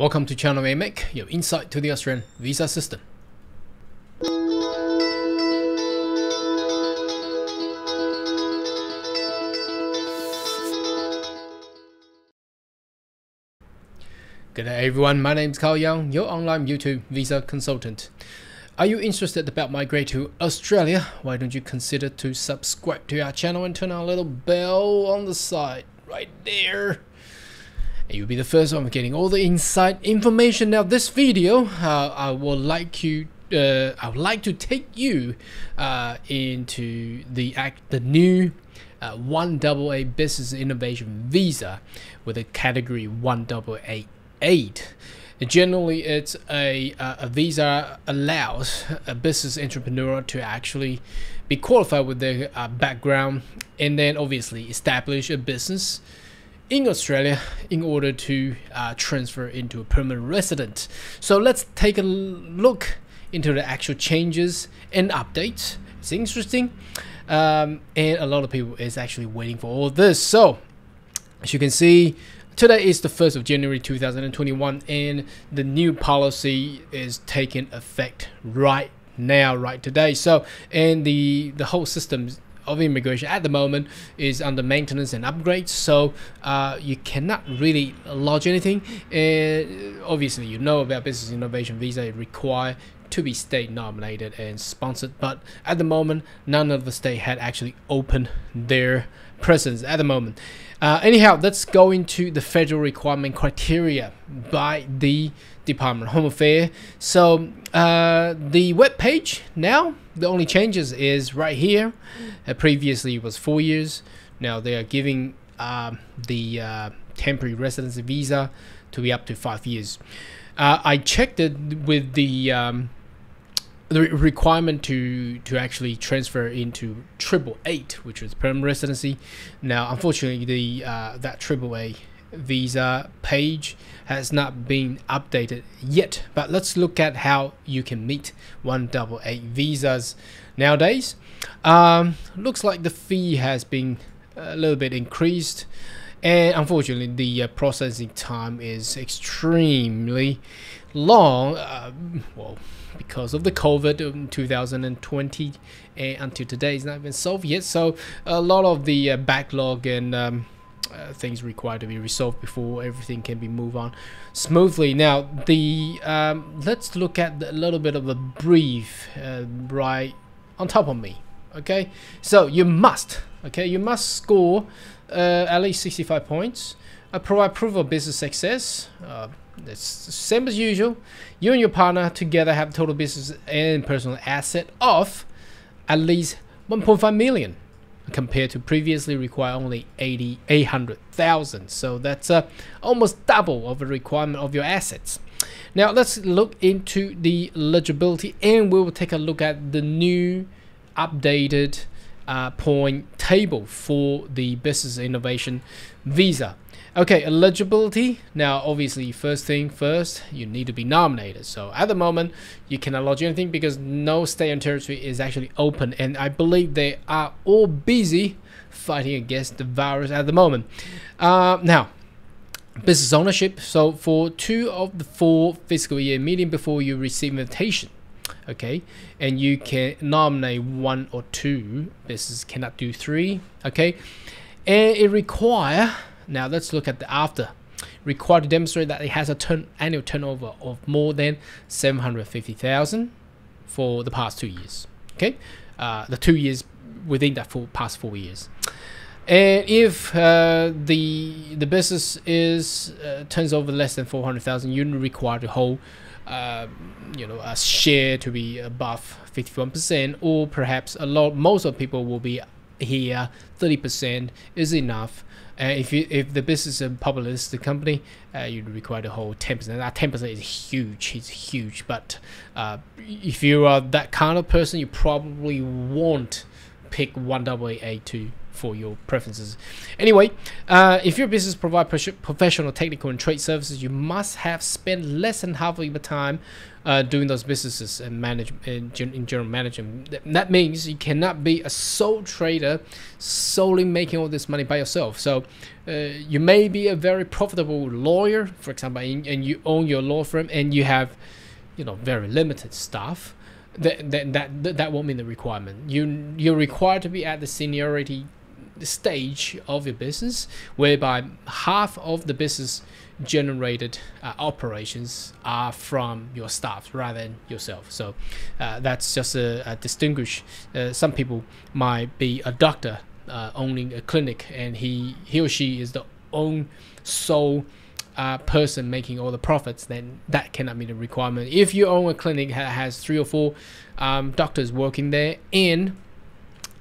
Welcome to Channel AMEC, your insight to the Australian visa system. Good day everyone, my name is Carl Young, your online YouTube visa consultant. Are you interested about migrate to Australia? Why don't you consider to subscribe to our channel and turn a little bell on the side right there. And you'll be the first one getting all the inside information. Now this video, uh, I would like you uh, I would like to take you uh, into the act the new uh, 1AA Business Innovation Visa with a category 188. Generally, it's a, a visa allows a business entrepreneur to actually be qualified with their uh, background and then obviously establish a business in Australia in order to uh, transfer into a permanent resident. So let's take a look into the actual changes and updates. It's interesting. Um, and a lot of people is actually waiting for all this. So as you can see, today is the 1st of January 2021 and the new policy is taking effect right now, right today. So, and the, the whole system of immigration at the moment is under maintenance and upgrades. So uh, you cannot really lodge anything. And obviously you know about business innovation visa require to be state nominated and sponsored but at the moment none of the state had actually opened their presence at the moment. Uh, anyhow let's go into the federal requirement criteria by the Department Home Affairs. So uh, the web page now the only changes is right here. Uh, previously it was four years. Now they are giving um, the uh, temporary residency visa to be up to five years. Uh, I checked it with the um, the requirement to to actually transfer into triple eight, which was permanent residency. Now, unfortunately, the uh, that triple A visa page has not been updated yet. But let's look at how you can meet one double eight visas nowadays. Um, looks like the fee has been a little bit increased and unfortunately the uh, processing time is extremely long uh, well because of the COVID in 2020 and until today it's not even solved yet. So a lot of the uh, backlog and um, uh, things required to be resolved before everything can be moved on smoothly. Now the um, let's look at a little bit of a brief uh, right on top of me. Okay, so you must okay you must score uh, at least 65 points. Uh, provide proof of business success. Uh, it's same as usual. You and your partner together have total business and personal asset of at least 1.5 million compared to previously required only 80 800,000 so that's uh, almost double of the requirement of your assets. Now let's look into the eligibility and we will take a look at the new updated uh, point table for the business innovation visa Okay, eligibility. Now, obviously, first thing first, you need to be nominated. So at the moment, you cannot lodge anything because no state and territory is actually open. And I believe they are all busy fighting against the virus at the moment. Uh, now, business ownership. So for two of the four fiscal year meeting before you receive invitation, okay and you can nominate one or two business cannot do three okay and it require now let's look at the after. Required to demonstrate that it has a turn annual turnover of more than 750,000 for the past two years. Okay, uh, the two years within that four, past four years. And if uh, the the business is uh, turns over less than 400,000, you're required to hold uh, you know a share to be above 51% or perhaps a lot most of people will be here 30% is enough uh, if you if the business is a public listed company, uh, you require to hold 10%. That 10% is huge. It's huge. But uh, if you are that kind of person, you probably won't pick one AA two for your preferences. Anyway, uh, if your business provide professional, technical, and trade services, you must have spent less than half of your time uh, doing those businesses and manage in, general management. That means you cannot be a sole trader, solely making all this money by yourself. So uh, you may be a very profitable lawyer, for example, and you own your law firm, and you have, you know, very limited staff that, that that that won't mean the requirement. You you're required to be at the seniority stage of your business, whereby half of the business generated uh, operations are from your staff rather than yourself. So uh, that's just a, a distinguish. Uh, some people might be a doctor uh, owning a clinic, and he he or she is the own sole. Uh, person making all the profits, then that cannot be the requirement. If you own a clinic that has three or four um, doctors working there, and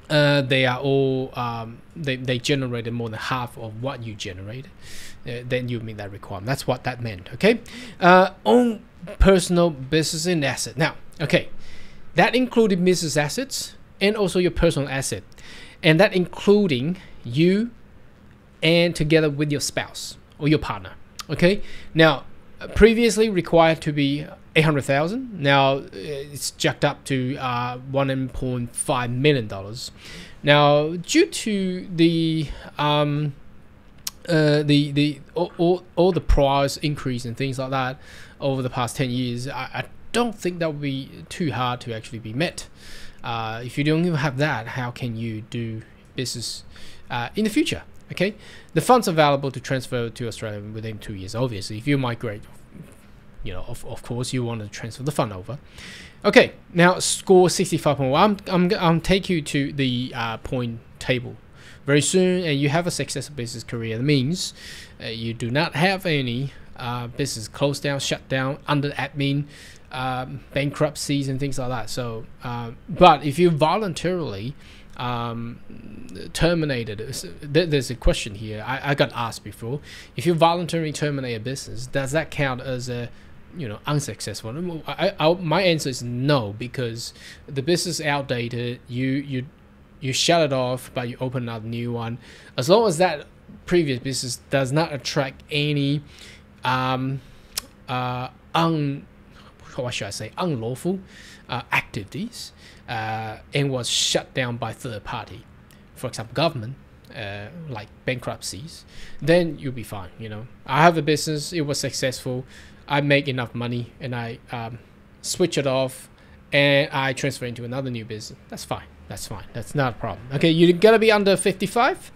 uh, they are all um, they, they generated more than half of what you generate uh, then you meet that requirement. That's what that meant okay? Uh, own personal business and asset. Now okay that included business assets and also your personal asset and that including you and together with your spouse or your partner okay now previously required to be 800,000. Now uh, it's jacked up to uh, 1.5 million dollars. Now, due to the um, uh, the the all, all, all, the price increase and things like that over the past 10 years, I, I don't think that would be too hard to actually be met. Uh, if you don't even have that, how can you do business uh, in the future? Okay, the funds available to transfer to Australia within two years. Obviously, if you migrate you know, of, of course, you want to transfer the fund over. Okay, now score 65.1. I'm, I'm, I'm take you to the uh, point table very soon, and you have a successful business career. That means uh, you do not have any uh, business closed down, shut down, under admin, um, bankruptcies, and things like that. So, uh, but if you voluntarily um, terminated, there's a question here. I, I got asked before. If you voluntarily terminate a business, does that count as a you know unsuccessful I, I, my answer is no because the business outdated you you you shut it off but you open another new one as long as that previous business does not attract any um uh un what should I say unlawful uh, activities uh, and was shut down by third party for example government uh, like bankruptcies then you'll be fine you know I have a business it was successful I make enough money and I um, switch it off and I transfer into another new business. That's fine. That's fine. That's not a problem. Okay, you gotta be under 55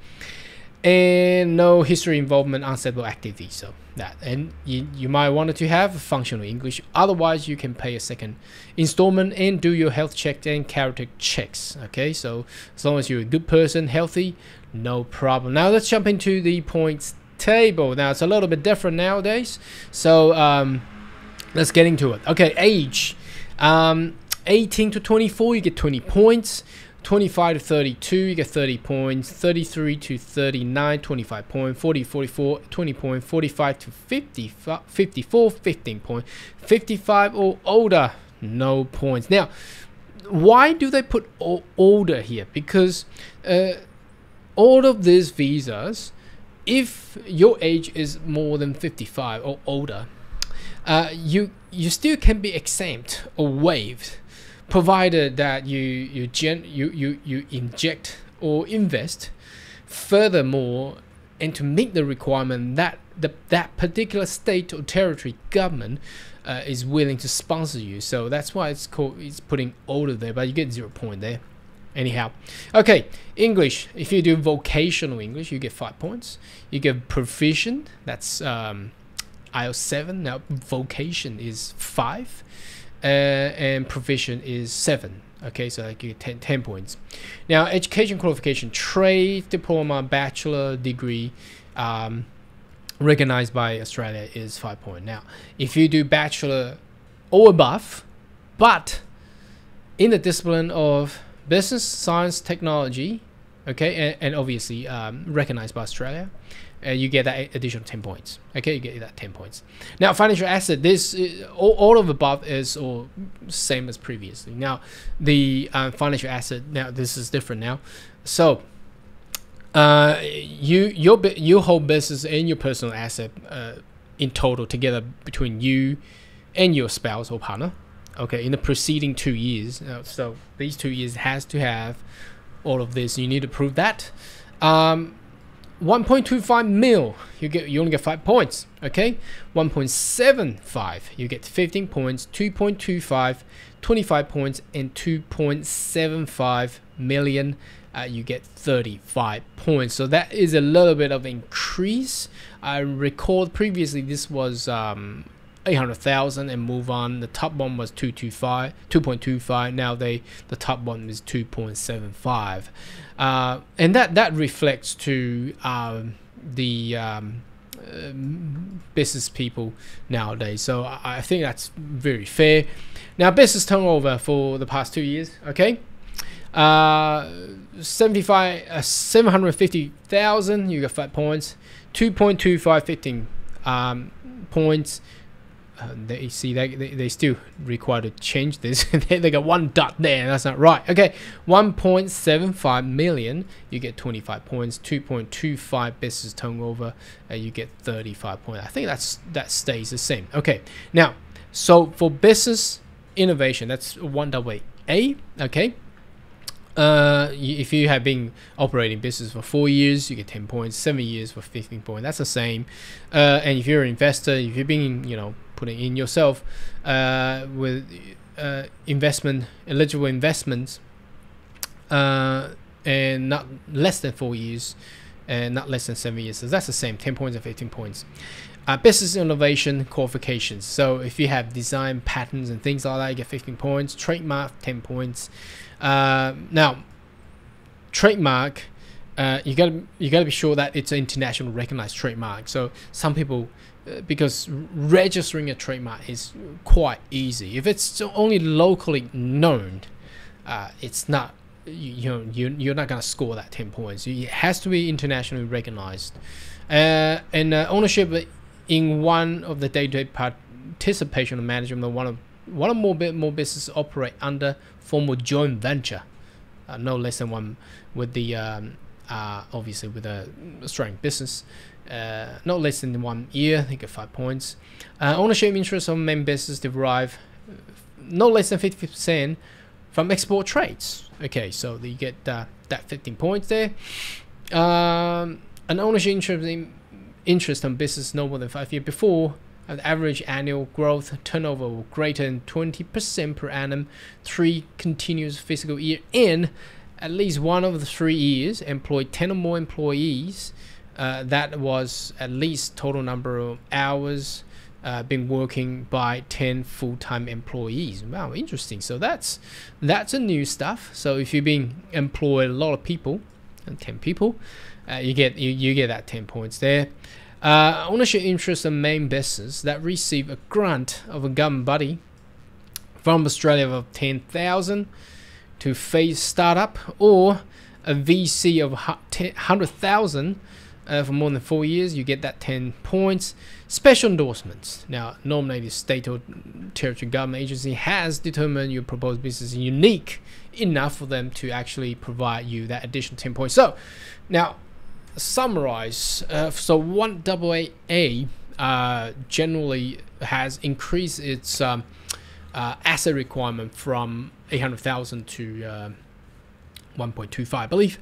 and no history involvement unstable activity. So that and you, you might want to have functional English. Otherwise, you can pay a second installment and do your health check and character checks. Okay, so as long as you're a good person, healthy, no problem. Now let's jump into the points table. Now it's a little bit different nowadays. So um, let's get into it. Okay, age. Um, 18 to 24, you get 20 points. 25 to 32, you get 30 points. 33 to 39, 25 points. 40 44, 20 points. 45 to 50, 54, 15 points. 55 or older, no points. Now, why do they put older here? Because uh, all of these visas if your age is more than 55 or older, uh, you you still can be exempt or waived, provided that you you gen you you, you inject or invest. Furthermore, and to meet the requirement that the, that particular state or territory government uh, is willing to sponsor you. So that's why it's called it's putting older there, but you get zero point there anyhow okay english if you do vocational english you get five points you get proficient that's um, IELTS 7 now vocation is five uh, and proficient is seven. Okay so I get 10, 10 points. Now education qualification trade diploma bachelor degree um, recognized by Australia is five point. Now if you do bachelor or above but in the discipline of business, science, technology, okay, and, and obviously um, recognized by Australia, uh, you get that additional 10 points. Okay, you get that 10 points. Now, financial asset, this is, all, all of above is all same as previously. Now, the uh, financial asset, now this is different now. So, uh, you your your whole business and your personal asset uh, in total together between you and your spouse or partner. Okay, in the preceding two years. Uh, so these two years has to have all of this. You need to prove that. Um, 1.25 mil, you get you only get five points. Okay, 1.75, you get 15 points. 2.25, 25 points, and 2.75 million, uh, you get 35 points. So that is a little bit of increase. I recall previously this was um, 800,000 and move on. The top one was 225, 2.25. Now they the top one is 2.75, uh, and that that reflects to um, the um, uh, business people nowadays. So I, I think that's very fair. Now business turnover for the past two years. Okay. Uh, 75, uh, 750,000, you got five points. 2.25, 15 um, points uh, they see they, they, they still require to change this. They, they got one dot there that's not right. Okay 1.75 million you get 25 points. 2.25 business turnover uh, you get 35 points. I think that's that stays the same. Okay now so for business innovation that's one double a okay uh, if you have been operating business for four years, you get 10 points. Seven years for 15 points. That's the same. Uh, and if you're an investor, if you've been, you know, putting in yourself uh, with uh, investment eligible investments uh, and not less than four years and not less than seven years. So that's the same 10 points and 15 points. Uh, business innovation qualifications. So if you have design patterns and things like that, you get 15 points. Trademark 10 points. Uh, now, trademark, uh, you gotta you gotta be sure that it's an international recognized trademark. So some people uh, because registering a trademark is quite easy. If it's only locally known, uh, it's not you, know you, you're not gonna score that 10 points. It has to be internationally recognized. Uh, and uh, ownership in one of the day-to-day participation of management one of one or more bit more business operate under formal joint venture, uh, no less than one with the um, uh, obviously with a strong business uh, not less than one year, they get five points. Uh, ownership interest of main business derive uh, no less than 50% from export trades. Okay, so you get uh, that 15 points there. Um, an ownership interest in interest on business no more than five years before an average annual growth turnover greater than 20% per annum, three continuous fiscal year in at least one of the three years, employed 10 or more employees uh, that was at least total number of hours uh, been working by 10 full-time employees. Wow interesting. So that's that's a new stuff. So if you've been employed a lot of people and 10 people uh, you get you, you get that 10 points there uh, ownership interest in main business that receive a grant of a government body from Australia of 10,000 to phase startup or a VC of 100,000 uh, for more than four years, you get that 10 points. Special endorsements. Now, normally the state or territory government agency has determined your proposed business is unique enough for them to actually provide you that additional 10 points. So, now, summarize. Uh, so, 1AA uh, generally has increased its um, uh, asset requirement from 800,000 to uh, 1.25, I believe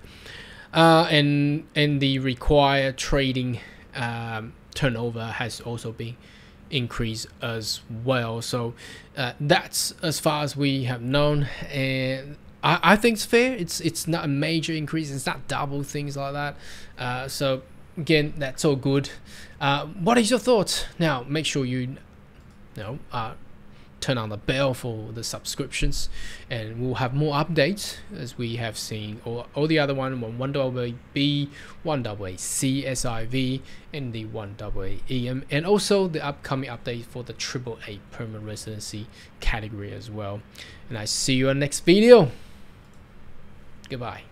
uh, and and the required trading um, turnover has also been increased as well. So uh, that's as far as we have known, and I, I think it's fair. It's it's not a major increase. It's not double things like that. Uh, so again, that's all good. Uh, what is your thoughts? Now, make sure you, you know, uh, turn on the bell for the subscriptions and we'll have more updates as we have seen all, all the other one one one double B one double CSIV and the one double EM and also the upcoming update for the triple A permanent residency category as well and I see you in next video goodbye